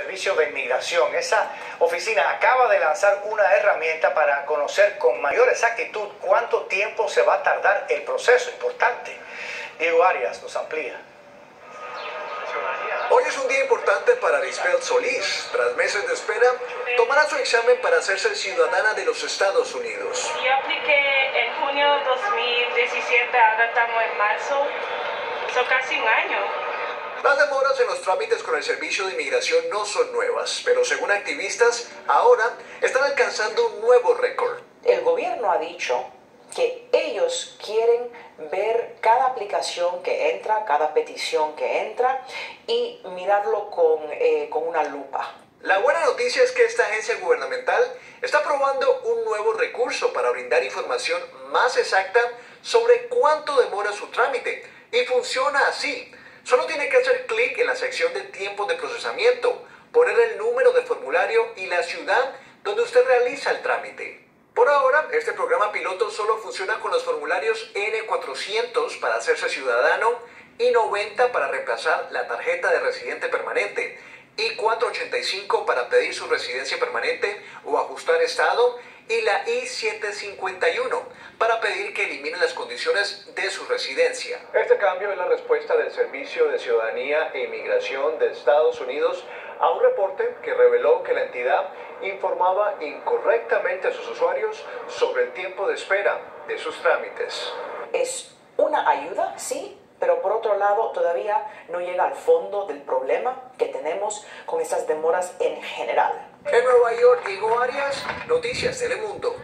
Servicio de Inmigración. Esa oficina acaba de lanzar una herramienta para conocer con mayor exactitud cuánto tiempo se va a tardar el proceso. Importante. Diego Arias nos amplía. Hoy es un día importante para Lisbeth Solís. Tras meses de espera, tomará su examen para hacerse ciudadana de los Estados Unidos. Yo apliqué en junio 2017, ahora estamos en marzo, son casi un año. Las demoras en los trámites con el Servicio de Inmigración no son nuevas, pero según activistas, ahora están alcanzando un nuevo récord. El gobierno ha dicho que ellos quieren ver cada aplicación que entra, cada petición que entra y mirarlo con, eh, con una lupa. La buena noticia es que esta agencia gubernamental está probando un nuevo recurso para brindar información más exacta sobre cuánto demora su trámite. Y funciona así. Solo tiene que hacer clic en la sección de tiempos de procesamiento, poner el número de formulario y la ciudad donde usted realiza el trámite. Por ahora, este programa piloto solo funciona con los formularios N400 para hacerse ciudadano y 90 para reemplazar la tarjeta de residente permanente y 485 para pedir su residencia permanente o ajustar estado y la I-751 para pedir que eliminen las condiciones de su residencia. Este cambio es la respuesta del Servicio de Ciudadanía e Inmigración de Estados Unidos a un reporte que reveló que la entidad informaba incorrectamente a sus usuarios sobre el tiempo de espera de sus trámites. Es una ayuda, sí, pero por otro lado todavía no llega al fondo del problema con estas demoras en general. En Nueva York, Diego Arias, Noticias Telemundo.